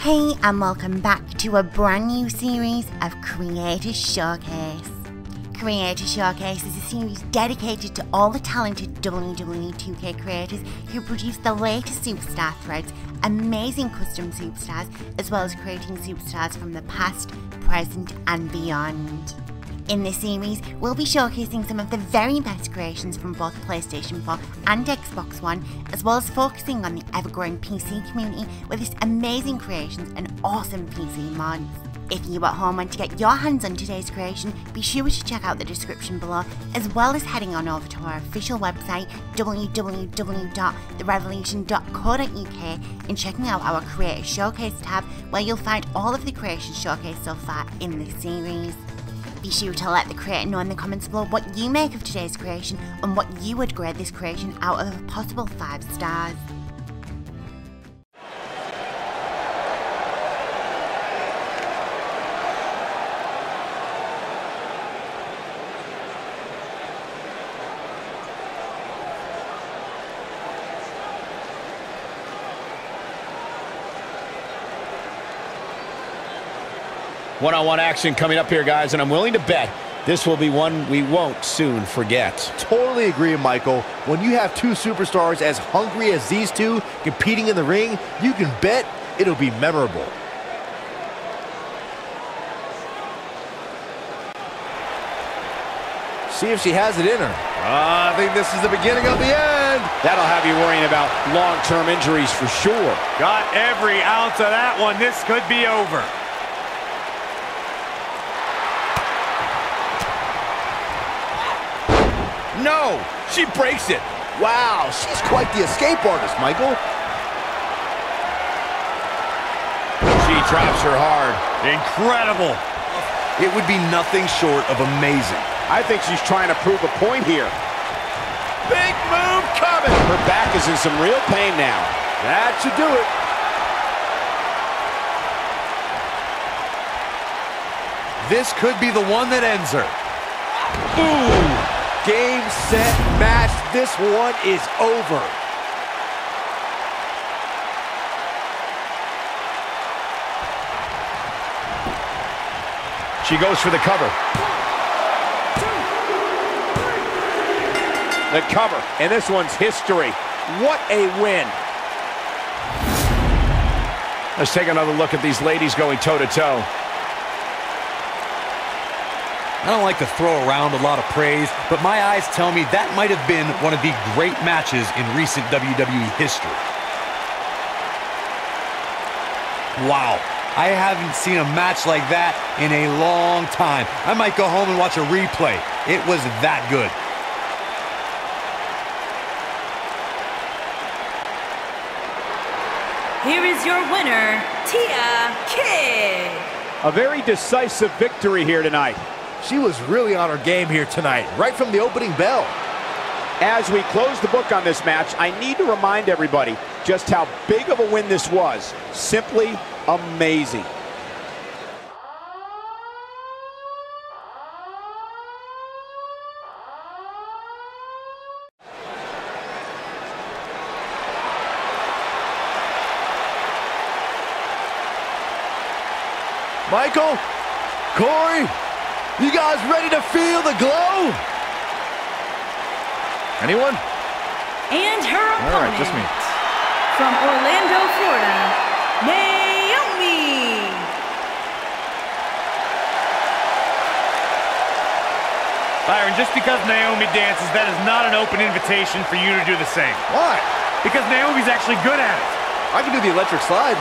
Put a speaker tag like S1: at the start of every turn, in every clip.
S1: Hey, and welcome back to a brand new series of Creator Showcase. Creator Showcase is a series dedicated to all the talented WWE 2K creators who produce the latest superstar threads, amazing custom superstars, as well as creating superstars from the past, present, and beyond. In this series, we'll be showcasing some of the very best creations from both PlayStation 4 and Xbox One, as well as focusing on the ever-growing PC community with its amazing creations and awesome PC mods. If you at home want to get your hands on today's creation, be sure to check out the description below, as well as heading on over to our official website www.therevelleution.co.uk and checking out our Creator Showcase tab, where you'll find all of the creations showcased so far in this series. Be sure to let the creator know in the comments below what you make of today's creation and what you would grade this creation out of a possible 5 stars.
S2: One-on-one action coming up here, guys, and I'm willing to bet this will be one we won't soon forget.
S3: Totally agree, Michael. When you have two superstars as hungry as these two competing in the ring, you can bet it'll be memorable. See if she has it in her. Uh, I think this is the beginning of the end.
S2: That'll have you worrying about long-term injuries for sure.
S4: Got every ounce of that one. This could be over.
S2: No! She breaks it!
S3: Wow, she's quite the escape artist, Michael.
S2: She drops her hard.
S4: Incredible.
S3: It would be nothing short of amazing.
S2: I think she's trying to prove a point here. Big move coming! Her back is in some real pain now.
S3: That should do it. This could be the one that ends her. Ooh! Game, set, match. This one is over.
S2: She goes for the cover. The cover, and this one's history. What a win. Let's take another look at these ladies going toe-to-toe. -to -toe.
S5: I don't like to throw around a lot of praise, but my eyes tell me that might have been one of the great matches in recent WWE history. Wow, I haven't seen a match like that in a long time. I might go home and watch a replay. It was that good.
S6: Here is your winner, Tia Kidd.
S2: A very decisive victory here tonight.
S3: She was really on her game here tonight, right from the opening bell.
S2: As we close the book on this match, I need to remind everybody just how big of a win this was. Simply amazing.
S3: Michael, Corey, you guys ready to feel the glow? Anyone?
S6: And her opponent.
S3: All right, just me.
S6: From Orlando, Florida, Naomi.
S4: Byron, just because Naomi dances, that is not an open invitation for you to do the same.
S3: Why?
S4: Because Naomi's actually good at it.
S3: I can do the electric slide.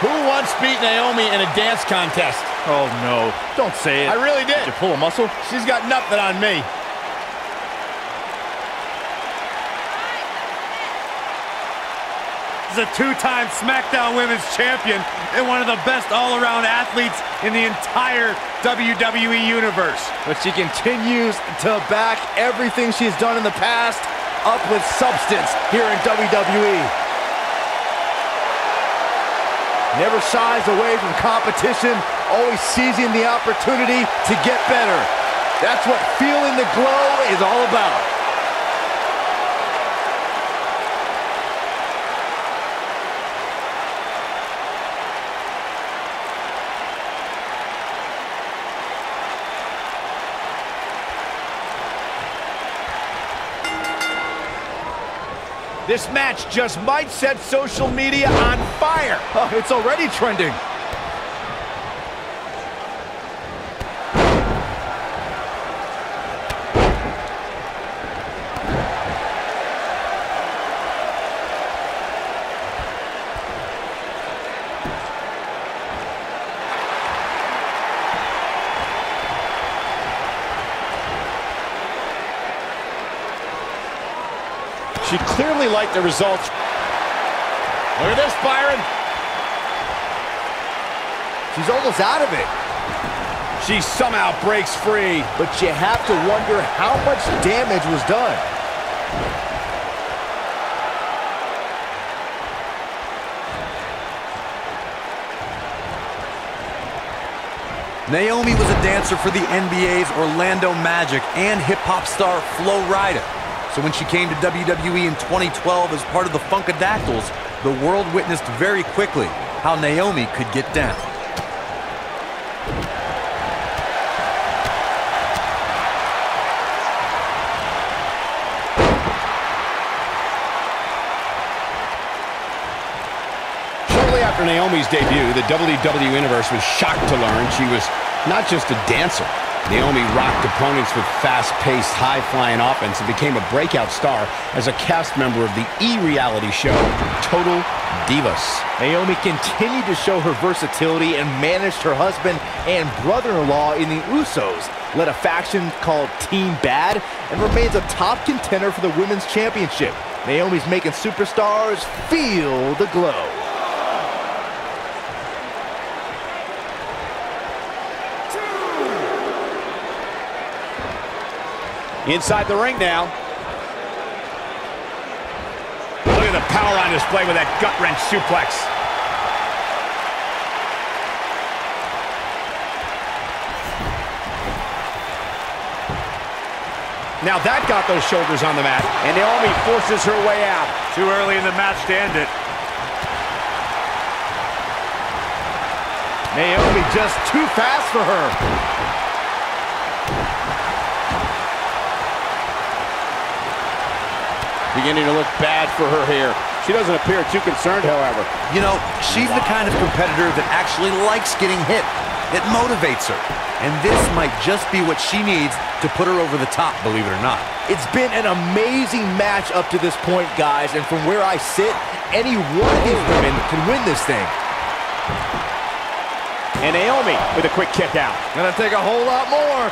S2: Who wants to beat Naomi in a dance contest?
S4: Oh, no. Don't say it.
S2: I really did.
S3: Did you pull a muscle?
S2: She's got nothing on me.
S4: This is a two-time SmackDown Women's Champion and one of the best all-around athletes in the entire WWE Universe.
S3: But she continues to back everything she's done in the past up with substance here in WWE. Never shies away from competition, always seizing the opportunity to get better. That's what feeling the glow is all about. This match just might set social media on fire. Oh, it's already trending.
S2: She clearly liked the results.
S3: Look at this, Byron. She's almost out of it.
S2: She somehow breaks free.
S3: But you have to wonder how much damage was done.
S5: Naomi was a dancer for the NBA's Orlando Magic and hip-hop star Flo Rida. So when she came to WWE in 2012 as part of the Funkadactyls, the world witnessed very quickly how Naomi could get down.
S2: Shortly after Naomi's debut, the WWE Universe was shocked to learn she was not just a dancer. Naomi rocked opponents with fast-paced, high-flying offense and became a breakout star as a cast member of the E! reality show Total Divas.
S3: Naomi continued to show her versatility and managed her husband and brother-in-law in the Usos, led a faction called Team Bad, and remains a top contender for the Women's Championship. Naomi's making superstars feel the glow.
S2: Inside the ring now. Look at the power on display with that gut-wrench suplex. Now that got those shoulders on the mat, and Naomi forces her way out.
S4: Too early in the match to end it.
S3: Naomi just too fast for her.
S2: Beginning to look bad for her here. She doesn't appear too concerned, however.
S5: You know, she's the kind of competitor that actually likes getting hit. It motivates her. And this might just be what she needs to put her over the top, believe it or not.
S3: It's been an amazing match up to this point, guys, and from where I sit, any one of these women can win this thing.
S2: And Naomi with a quick kick out.
S3: Gonna take a whole lot more.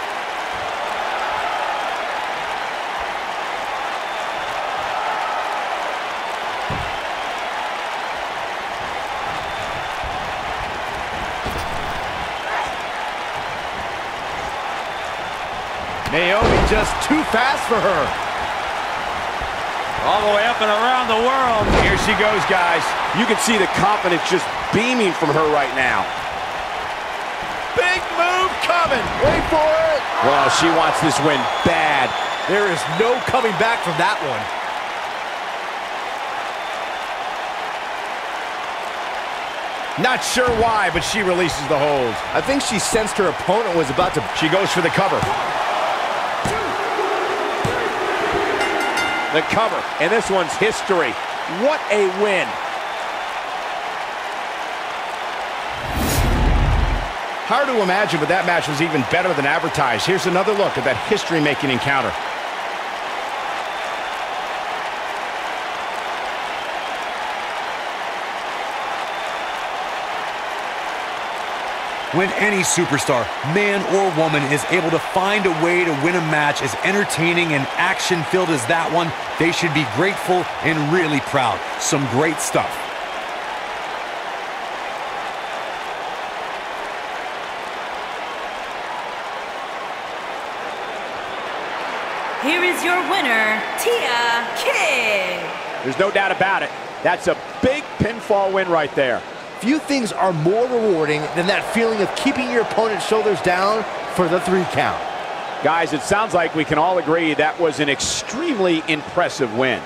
S3: Naomi just too fast for her.
S4: All the way up and around the world.
S2: Here she goes, guys. You can see the confidence just beaming from her right now.
S3: Big move coming. Wait for it.
S2: Well, she wants this win bad.
S3: There is no coming back from that one.
S2: Not sure why, but she releases the hold.
S3: I think she sensed her opponent was about to...
S2: She goes for the cover. The cover, and this one's history. What a win. Hard to imagine, but that match was even better than advertised. Here's another look at that history-making encounter.
S5: When any superstar, man or woman, is able to find a way to win a match as entertaining and action-filled as that one, they should be grateful and really proud. Some great stuff.
S6: Here is your winner, Tia Kidd.
S2: There's no doubt about it. That's a big pinfall win right there.
S3: Few things are more rewarding than that feeling of keeping your opponent's shoulders down for the three count.
S2: Guys, it sounds like we can all agree that was an extremely impressive win.